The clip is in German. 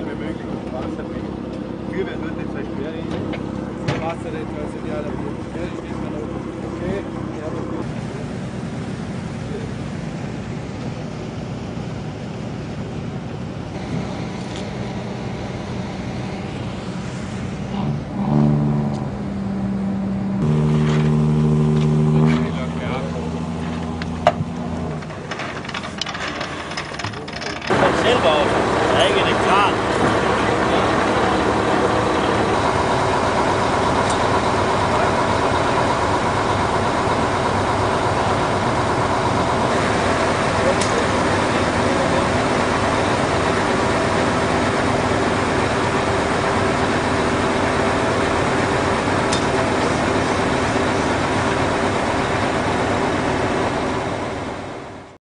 wie möglich auf Wasser bringen. Früher wird es nicht so schwer Das Wasser etwas ideal, aber die Schwere steht man noch. Okay, ja, aber gut. selber auf Negative cotton.